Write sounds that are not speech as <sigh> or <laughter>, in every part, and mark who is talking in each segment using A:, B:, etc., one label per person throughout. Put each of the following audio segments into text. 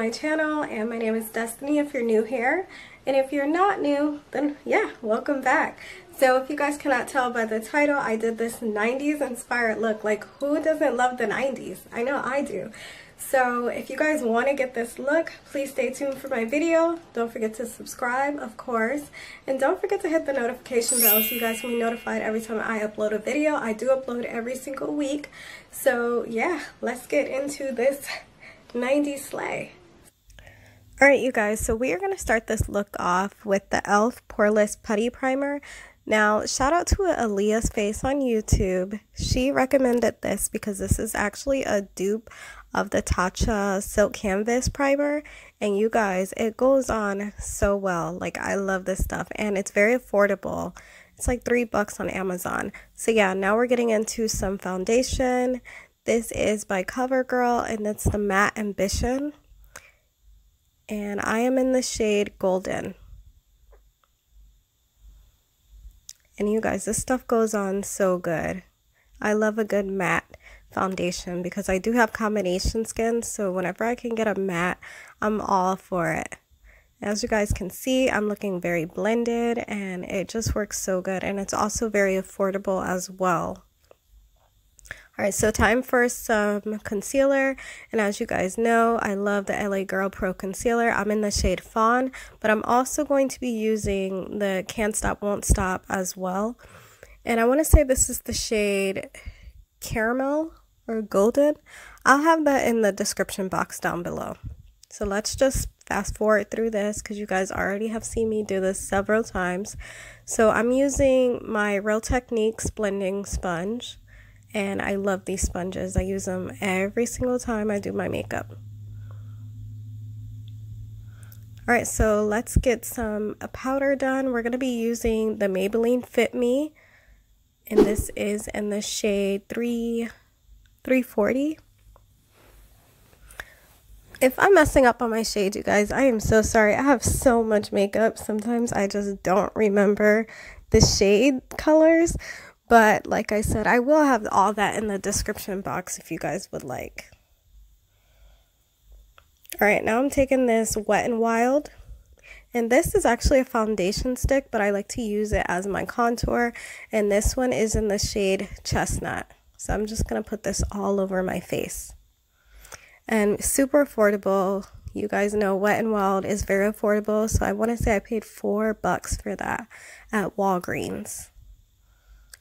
A: my channel and my name is Destiny if you're new here. And if you're not new then yeah welcome back. So if you guys cannot tell by the title I did this 90s inspired look. Like who doesn't love the 90s I know I do. So if you guys want to get this look please stay tuned for my video. Don't forget to subscribe of course. And don't forget to hit the notification bell so you guys can be notified every time I upload a video. I do upload every single week. So yeah let's get into this <laughs> 90 Slay. Alright you guys, so we are going to start this look off with the e.l.f. Poreless Putty Primer. Now, shout out to Aaliyah's Face on YouTube. She recommended this because this is actually a dupe of the Tatcha Silk Canvas Primer. And you guys, it goes on so well. Like, I love this stuff. And it's very affordable. It's like three bucks on Amazon. So yeah, now we're getting into some foundation. This is by CoverGirl and it's the Matte Ambition. And I am in the shade Golden. And you guys, this stuff goes on so good. I love a good matte foundation because I do have combination skin. So whenever I can get a matte, I'm all for it. As you guys can see, I'm looking very blended and it just works so good. And it's also very affordable as well. Alright, so time for some concealer. And as you guys know, I love the LA Girl Pro Concealer. I'm in the shade Fawn, but I'm also going to be using the Can't Stop Won't Stop as well. And I want to say this is the shade Caramel or Golden. I'll have that in the description box down below. So let's just fast forward through this because you guys already have seen me do this several times. So I'm using my Real Techniques blending sponge and I love these sponges. I use them every single time I do my makeup. Alright, so let's get some powder done. We're going to be using the Maybelline Fit Me, and this is in the shade 3, 340. If I'm messing up on my shade, you guys, I am so sorry. I have so much makeup. Sometimes I just don't remember the shade colors. But like I said, I will have all that in the description box if you guys would like. Alright, now I'm taking this Wet n Wild. And this is actually a foundation stick, but I like to use it as my contour. And this one is in the shade Chestnut. So I'm just going to put this all over my face. And super affordable. You guys know Wet n Wild is very affordable. So I want to say I paid four bucks for that at Walgreens.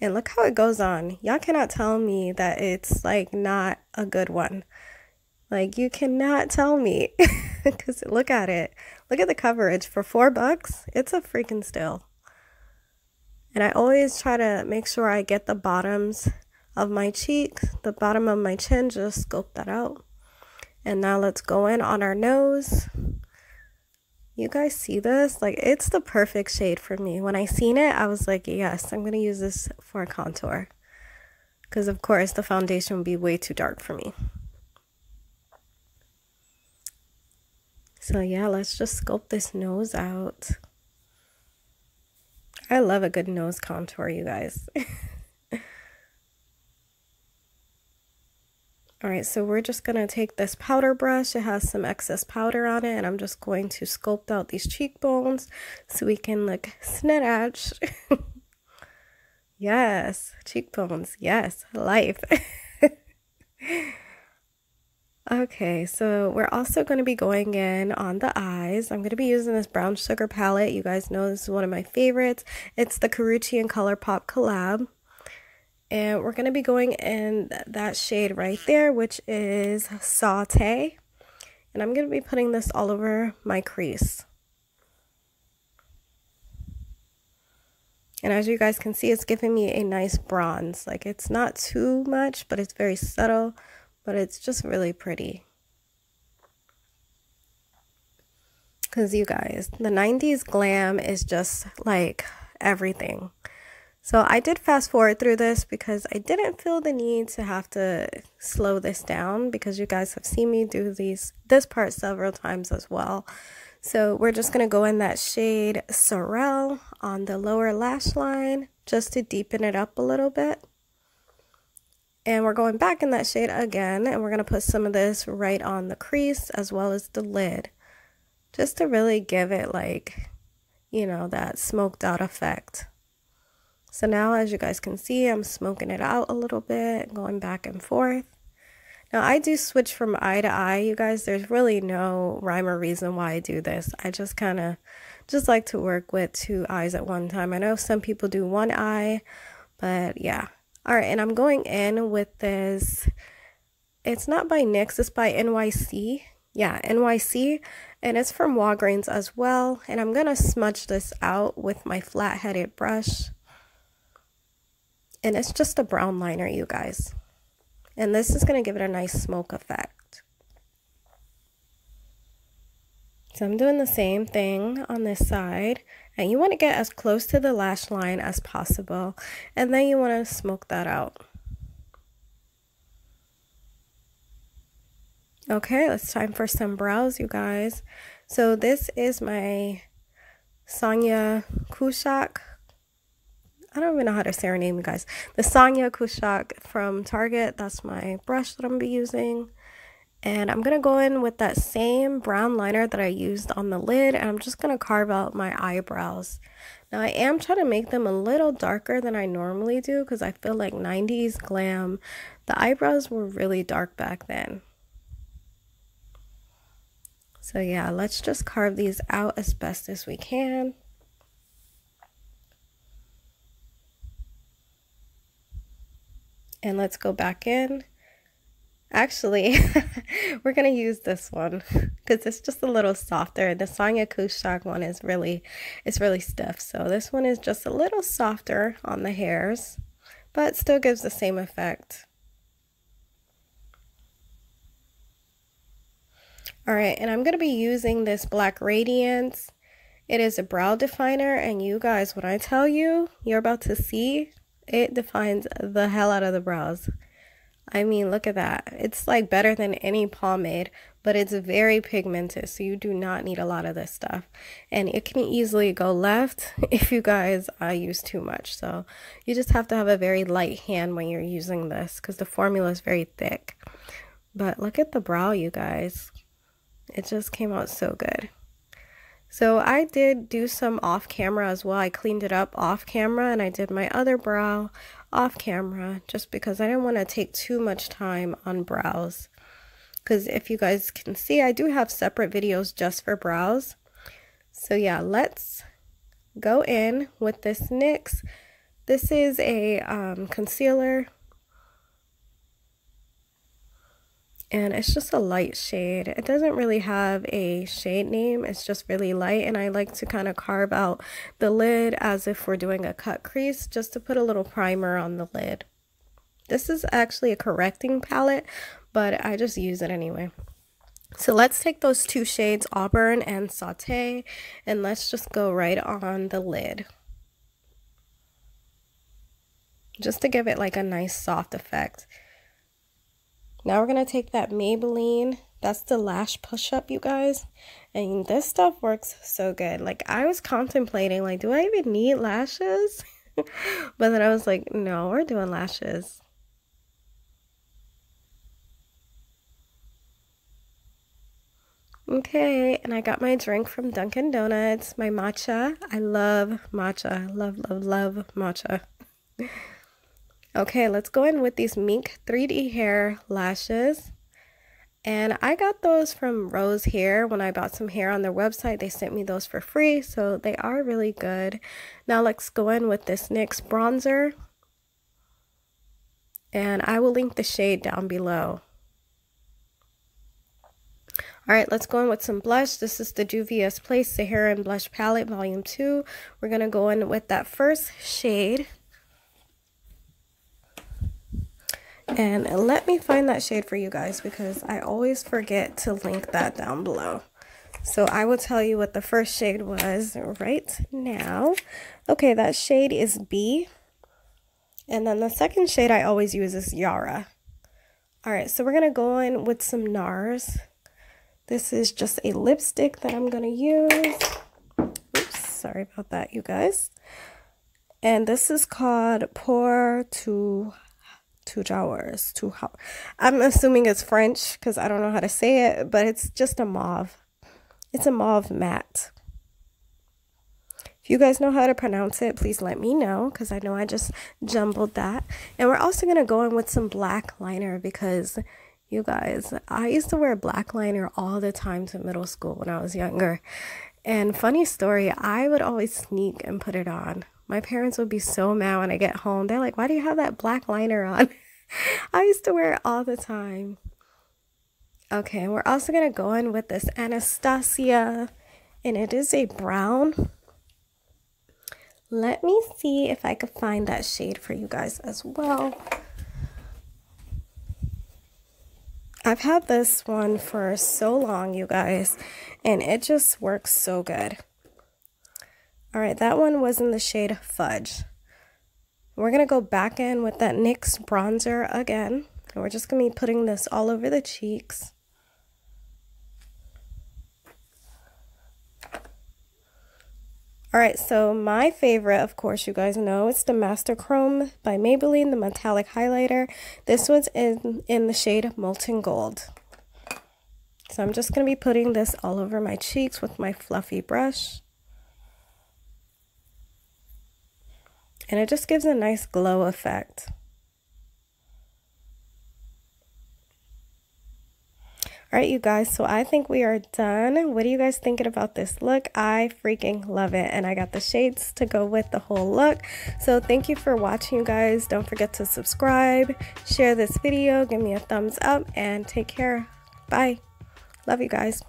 A: And look how it goes on. Y'all cannot tell me that it's like not a good one. Like you cannot tell me <laughs> because look at it. Look at the coverage for four bucks. It's a freaking steal. And I always try to make sure I get the bottoms of my cheeks, the bottom of my chin, just scope that out. And now let's go in on our nose. You guys see this? Like, it's the perfect shade for me. When I seen it, I was like, yes, I'm going to use this for a contour. Because, of course, the foundation would be way too dark for me. So, yeah, let's just sculpt this nose out. I love a good nose contour, you guys. <laughs> Alright, so we're just to take this powder brush. It has some excess powder on it. And I'm just going to sculpt out these cheekbones so we can look snatch. <laughs> yes, cheekbones. Yes, life. <laughs> okay, so we're also to be going in on the eyes. I'm to be using this brown sugar palette. You guys know this is one of my favorites. It's the Karrueche and ColourPop collab and we're going to be going in that shade right there which is saute and I'm going to be putting this all over my crease. And as you guys can see it's giving me a nice bronze. Like it's not too much but it's very subtle but it's just really pretty. Because you guys the 90s glam is just like everything so I did fast forward through this because I didn't feel the need to have to slow this down because you guys have seen me do these this part several times as well. So we're just going to go in that shade Sorrel on the lower lash line just to deepen it up a little bit. And we're going back in that shade again, and we're going to put some of this right on the crease as well as the lid. Just to really give it like, you know, that smoked out effect. So now as you guys can see, I'm smoking it out a little bit, going back and forth. Now I do switch from eye to eye, you guys. There's really no rhyme or reason why I do this. I just kind of just like to work with two eyes at one time. I know some people do one eye, but yeah. All right, and I'm going in with this. It's not by NYX, it's by NYC. Yeah, NYC, and it's from Walgreens as well. And I'm going to smudge this out with my flat-headed brush. And it's just a brown liner, you guys. And this is going to give it a nice smoke effect. So I'm doing the same thing on this side. And you want to get as close to the lash line as possible. And then you want to smoke that out. Okay, it's time for some brows, you guys. So this is my Sonia Kashuk I don't even know how to say her name, you guys. The Sonia Kashuk from Target. That's my brush that I'm going to be using. And I'm going to go in with that same brown liner that I used on the lid. And I'm just going to carve out my eyebrows. Now, I am trying to make them a little darker than I normally do. Because I feel like 90s glam, the eyebrows were really dark back then. So yeah, let's just carve these out as best as we can. And let's go back in. Actually, <laughs> we're going to use this one because it's just a little softer. The Sonia Kashuk one is really, it's really stiff. So this one is just a little softer on the hairs, but still gives the same effect. All right, and I'm going to be using this Black Radiance. It is a brow definer, and you guys, when I tell you, you're about to see it defines the hell out of the brows. I mean, look at that. It's like better than any pomade, but it's very pigmented, so you do not need a lot of this stuff. And it can easily go left <laughs> if you guys uh, use too much. So you just have to have a very light hand when you're using this because the formula is very thick. But look at the brow, you guys. It just came out so good. So I did do some off camera as well. I cleaned it up off camera and I did my other brow off camera just because I didn't want to take too much time on brows. Because if you guys can see, I do have separate videos just for brows. So yeah, let's go in with this NYX. This is a um, concealer and it's just a light shade. It doesn't really have a shade name. It's just really light and I like to kind of carve out the lid as if we're doing a cut crease just to put a little primer on the lid. This is actually a correcting palette, but I just use it anyway. So let's take those two shades, Auburn and Saute, and let's just go right on the lid. Just to give it like a nice soft effect. Now we're going to take that Maybelline. That's the lash push-up, you guys. And this stuff works so good. Like, I was contemplating, like, do I even need lashes? <laughs> but then I was like, no, we're doing lashes. Okay, and I got my drink from Dunkin' Donuts, my matcha. I love matcha. Love, love, love matcha. <laughs> Okay, let's go in with these Mink 3D hair lashes. And I got those from Rose Hair when I bought some hair on their website. They sent me those for free, so they are really good. Now let's go in with this NYX bronzer. And I will link the shade down below. Alright, let's go in with some blush. This is the Juvia's Place Saharan Blush Palette Volume 2. We're going to go in with that first shade. And let me find that shade for you guys because I always forget to link that down below. So I will tell you what the first shade was right now. Okay, that shade is B. And then the second shade I always use is Yara. Alright, so we're going to go in with some NARS. This is just a lipstick that I'm going to use. Oops, sorry about that, you guys. And this is called Pour to Toujours. Two I'm assuming it's French because I don't know how to say it, but it's just a mauve. It's a mauve matte. If you guys know how to pronounce it, please let me know because I know I just jumbled that. And we're also going to go in with some black liner because you guys, I used to wear black liner all the time to middle school when I was younger. And funny story, I would always sneak and put it on. My parents would be so mad when I get home. They're like, why do you have that black liner on? <laughs> I used to wear it all the time. Okay, we're also going to go in with this Anastasia, and it is a brown. Let me see if I could find that shade for you guys as well. I've had this one for so long, you guys, and it just works so good. All right, that one was in the shade Fudge. We're going to go back in with that NYX bronzer again. And we're just going to be putting this all over the cheeks. All right, so my favorite, of course, you guys know, it's the Master Chrome by Maybelline, the metallic highlighter. This one's in, in the shade Molten Gold. So I'm just going to be putting this all over my cheeks with my fluffy brush. And it just gives a nice glow effect. All right, you guys, so I think we are done. What are you guys thinking about this look? I freaking love it. And I got the shades to go with the whole look. So thank you for watching, you guys. Don't forget to subscribe, share this video, give me a thumbs up, and take care. Bye. Love you guys.